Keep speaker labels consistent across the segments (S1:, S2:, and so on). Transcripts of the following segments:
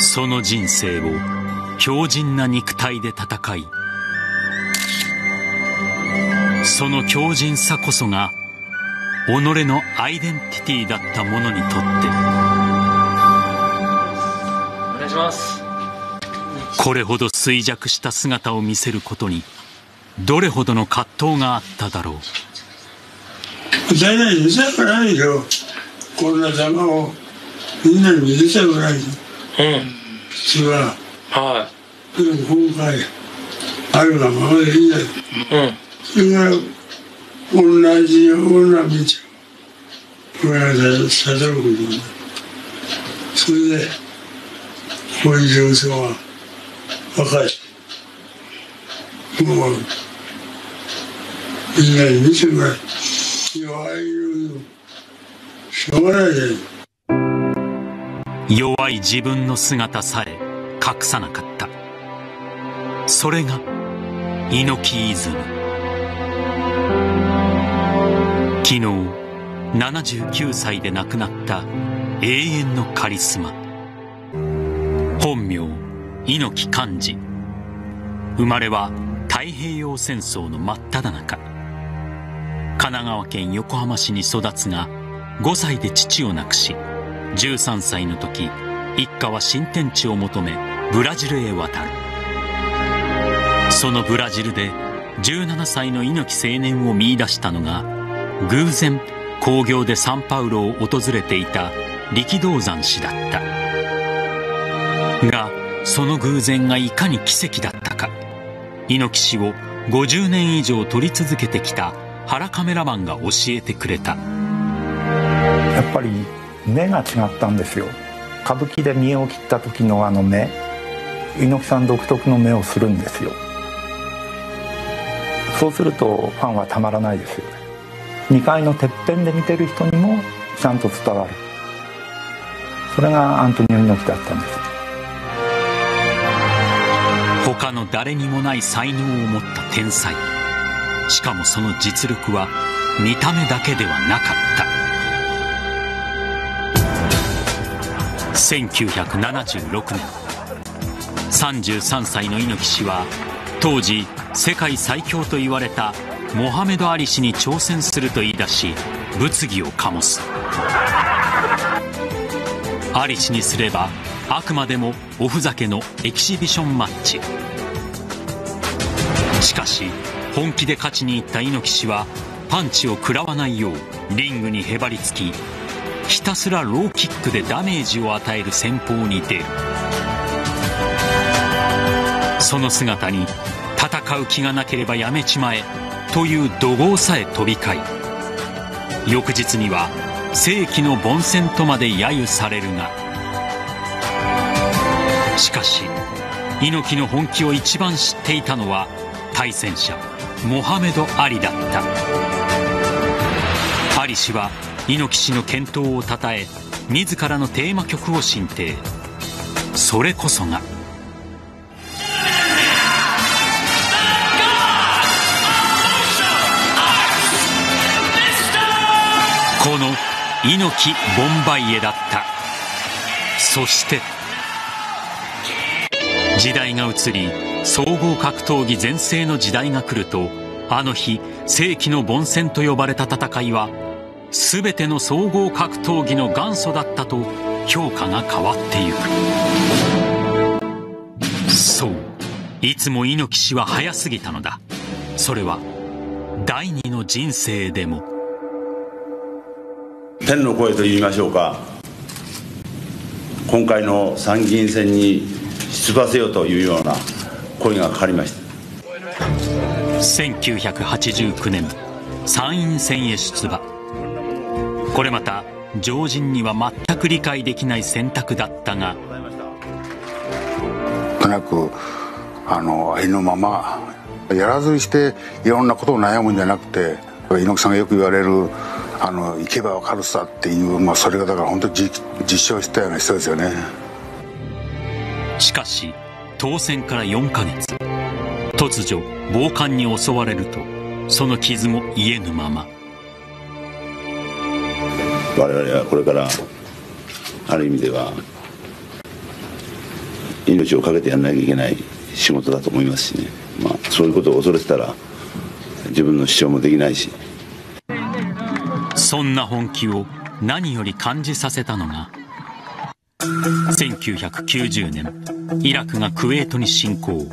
S1: その人生を強靭な肉体で戦いその強靭さこそが己のアイデンティティだった者にとって
S2: お願いします。
S1: これほど衰弱した姿を見せることにどれほどの葛藤があっただろう。
S3: 大体見せたくないよこんな様をみんなに見せたくないよ
S2: うん。
S3: 普通は
S2: は
S3: でも今回あるがままでいいん。だよ
S2: いうん。
S3: それから同じような道をこれがさせることになるそれでこういう状況は若いもうみん。なに見てもらい弱いよしょうがないじゃない
S1: 弱い自分の姿さえ隠さなかった。それが猪木イズム昨日79歳で亡くなった永遠のカリスマ。本名猪木寛治生まれは太平洋戦争の真っ只中。神奈川県横浜市に育つが5歳で父を亡くし13歳の時一家は新天地を求めブラジルへ渡る。そのブラジルで17歳の猪木青年を見出したのが偶然興行でサンパウロを訪れていた力道山氏だった。がその偶然がいかに奇跡だったか。猪木氏を50年以上撮り続けてきた原カメラマンが教えてくれた。
S4: やっぱり目が違ったんですよ。歌舞伎で見栄を切った時のあの目猪木さん独特の目をするんですよ。そうするとファンはたまらないですよ。ね2階のてっぺんで見てる人にもちゃんと伝わる。それがアントニオ猪木だったんです。
S1: 他の誰にもない才能を持った天才。しかもその実力は見た目だけではなかった。1976年。33歳の猪木氏は当時世界最強と言われたモハメド・アリ氏に挑戦すると言い出し物議を醸す。アリ氏にすればあくまでもおふざけのエキシビションマッチ。しかし本気で勝ちに行った猪木氏はパンチを食らわないようリングにへばりつきひたすらローキックでダメージを与える戦法に出る。その姿に戦う気がなければやめちまえという怒号さえ飛び交い翌日には世紀の凡戦とまで揶揄されるがしかし猪木の本気を一番知っていたのは対戦者モハメド・アリだった。アリ氏は猪木氏の健闘をたたえ自らのテーマ曲を進呈。それこそが。この猪木ボンバイエだった。そして時代が移り総合格闘技全盛の時代が来るとあの日世紀の凡戦と呼ばれた戦いは全ての総合格闘技の元祖だったと評価が変わってゆくそういつも猪木氏は早すぎたのだ。それは第二の人生でも。
S5: 天の声と言いましょうか。今回の参議院選に出馬せよというような声がかかりました。
S1: 1989年参院選へ出馬これまた常人には全く理解できない選択だったが。
S6: となくあのありのままやらずにしていろんなことを悩むんじゃなくて猪木さんがよく言われるあの行けば分かるさっていう、まあ、それがだから本当に実実証したような人ですよね。
S1: しかし当選から4ヶ月。突如暴漢に襲われるとその傷も癒えぬまま
S5: 我々はこれからある意味では命を懸けてやらなきゃいけない仕事だと思いますしね、まあ、そういうことを恐れてたら自分の主張もできないし。
S1: そんな本気を何より感じさせたのが1990年イラクがクウェートに侵攻。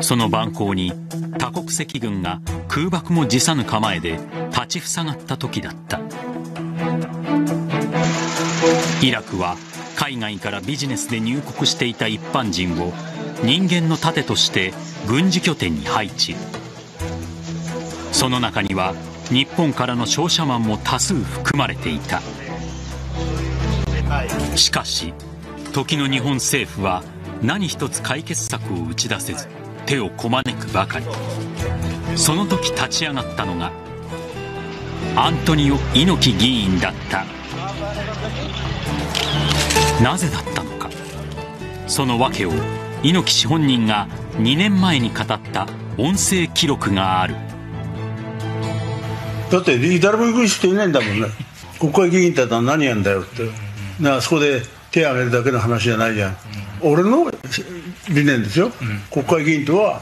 S1: その蛮行に多国籍軍が空爆も辞さぬ構えで立ちふさがった時だった。イラクは海外からビジネスで入国していた一般人を人間の盾として軍事拠点に配置。その中には日本からの商社マンも多数含まれていた。しかし時の日本政府は何一つ解決策を打ち出せず手をこまねくばかり。その時立ち上がったのがアントニオ猪木議員だった。なぜだったのか。その訳を猪木氏本人が2年前に語った音声記録がある。
S7: だって誰も行く人いないんだもんね。国会議員だったら何やんだよって。なそこで手を挙げるだけの話じゃないじゃん、俺の理念ですよ、国会議員とは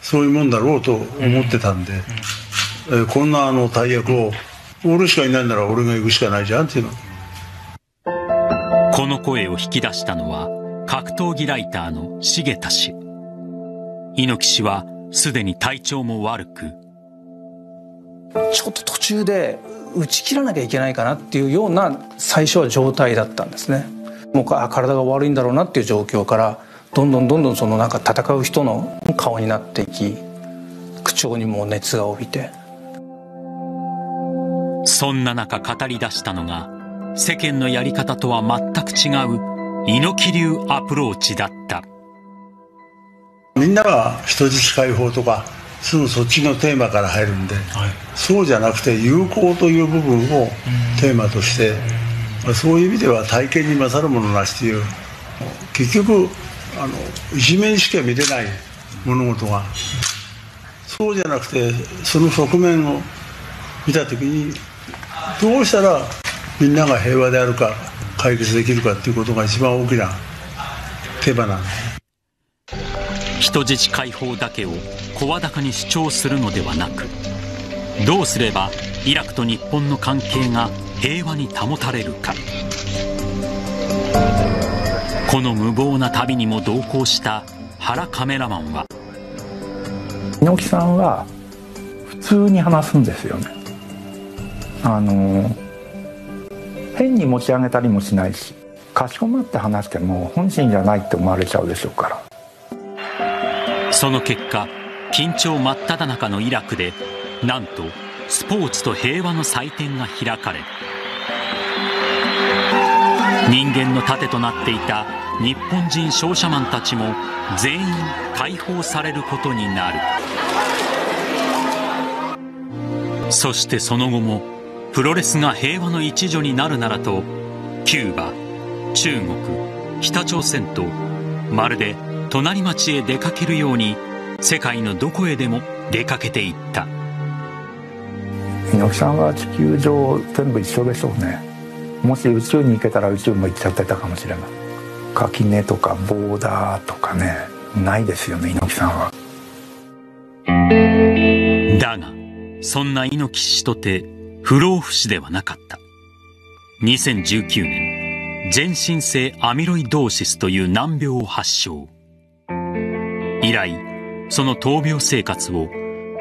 S7: そういうもんだろうと思ってたんで、えーこんなあの大役を俺しかいないなら俺が行くしかないじゃんっていうの
S1: この声を引き出したのは格闘技ライターの重田氏。猪木氏はすでに体調も悪く
S8: ちょっと途中で打ち切らなきゃいけないかなっていうような最初は状態だったんですね。もうあ体が悪いんだろうなっていう状況からどんどんどんどんそのなんか戦う人の顔になっていき口調にも熱が帯びて。
S1: そんな中語り出したのが世間のやり方とは全く違う猪木流アプローチだった。
S7: みんなが人質解放とかすぐそっちのテーマから入るんで、そうじゃなくて友好という部分をテーマとして、そういう意味では体験に勝るものなしという結局あの一面しか見れない物事がそうじゃなくてその側面を見た時にどうしたらみんなが平和であるか解決できるかっていうことが一番大きなテーマなんで
S1: 人質解放だけを声高に主張するのではなくどうすればイラクと日本の関係が平和に保たれるか。この無謀な旅にも同行した原カメラマンは
S4: 猪木さんは普通に話すんですよね。あの変に持ち上げたりもしないしかしこまって話しても本心じゃないって思われちゃうでしょうから。
S1: その結果緊張真っ只中のイラクでなんとスポーツと平和の祭典が開かれ人間の盾となっていた日本人商社マンたちも全員解放されることになる。そしてその後もプロレスが平和の一助になるならとキューバ中国北朝鮮とまるで隣町へ出かけるように世界のどこへでも出かけていった。
S4: 猪木さんは地球上全部一緒でしょうね。もし宇宙に行けたら宇宙も行っちゃってたかもしれない。垣根とかボーダーとかねないですよね猪木さんは。
S1: だがそんな猪木氏とて不老不死ではなかった。2019年全身性アミロイドーシスという難病を発症。以来その闘病生活を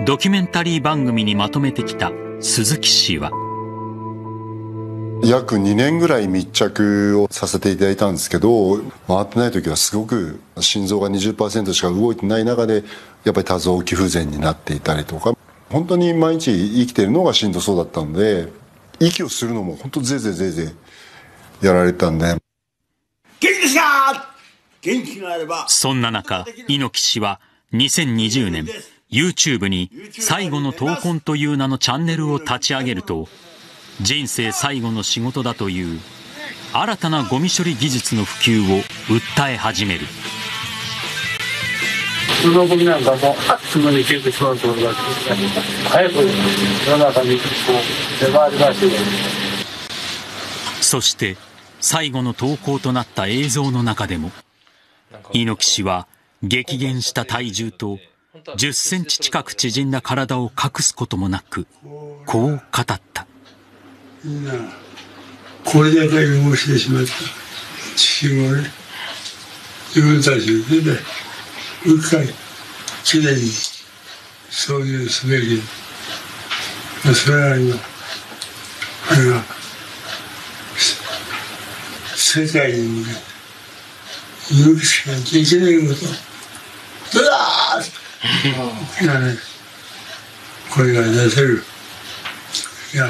S1: ドキュメンタリー番組にまとめてきた鈴木氏は
S9: 約2年ぐらい密着をさせていただいたんですけど回ってない時はすごく心臓が20%しか動いてない中でやっぱり多臓器不全になっていたりとか。本当に毎日生きてるのがしんどそうだったので息をするのも本当ぜいぜいぜいぜいやられたんで。
S10: 元気ですか？元気があれば。
S1: そんな中猪木氏は2020年 YouTube に最後の闘魂という名のチャンネルを立ち上げると人生最後の仕事だという新たなゴミ処理技術の普及を訴え始める
S3: そのゴミなんかもあっという間に消えてしまうと思います早く世の中にこう出回りますよ
S1: そして最後の投稿となった映像の中でも猪木氏は激減した体重と10センチ近く縮んだ体を隠すこともなくこう語った。
S3: みんなこれだけ汚してしまった。地球をね自分たちでねもう一回きれいに掃除すべきそれは今これが世界に向けて言うしかできないことうわーいやねこれが出せる。いや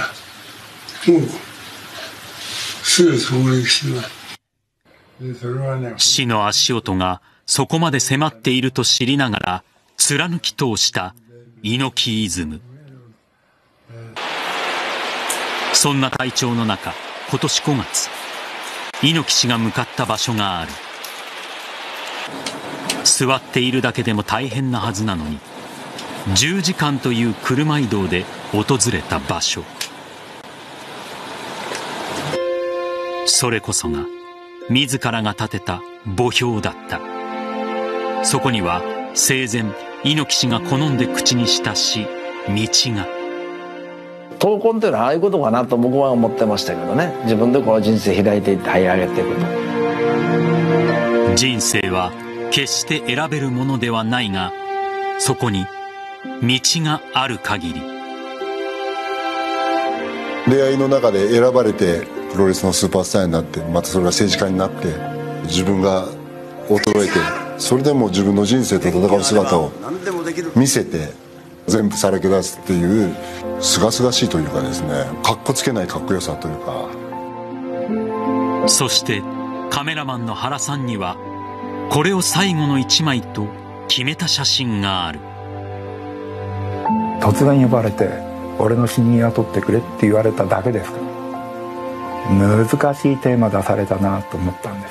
S3: もうすぐそこに来てます。
S1: 死の足音がそこまで迫っていると知りながら貫き通した猪木イズム。そんな体調の中今年5月猪木氏が向かった場所がある。座っているだけでも大変なはずなのに10時間という車移動で訪れた場所。それこそが自らが建てた墓標だった。そこには生前猪木氏が好んで口にした詩「道」が。
S11: 闘魂っていうのはああいうことかなと僕は思ってましたけどね。自分でこの人生開いていって這い上げていくと。
S1: 人生は決して選べるものではないがそこに道がある限り。
S9: 出会いの中で選ばれてプロレスのスーパースターになってまたそれが政治家になって自分が衰えてそれでも自分の人生と戦う姿を見せて全部さらけ出すっていうすがすがしいというかですねかっこつけないかっこよさというか。
S1: そしてカメラマンの原さんにはこれを最後の一枚と決めた写真がある。
S4: 突然呼ばれて「俺の死に雇ってくれ」って言われただけですから。難しいテーマ出されたなと思ったんです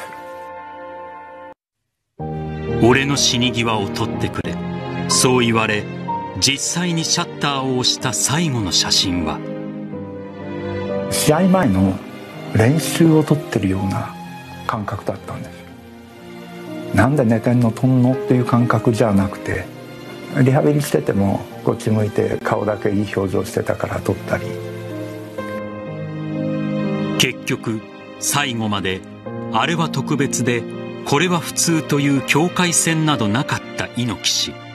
S1: 俺の死に際を撮ってくれ。そう言われ実際にシャッターを押した最後の写真は。
S4: 試合前の練習を撮ってるような感覚だったんです。なんで寝てんの撮んのっていう感覚じゃなくてリハビリしててもこっち向いて顔だけいい表情してたから撮ったり。
S1: 結局最後まであれは特別でこれは普通という境界線などなかった猪木氏。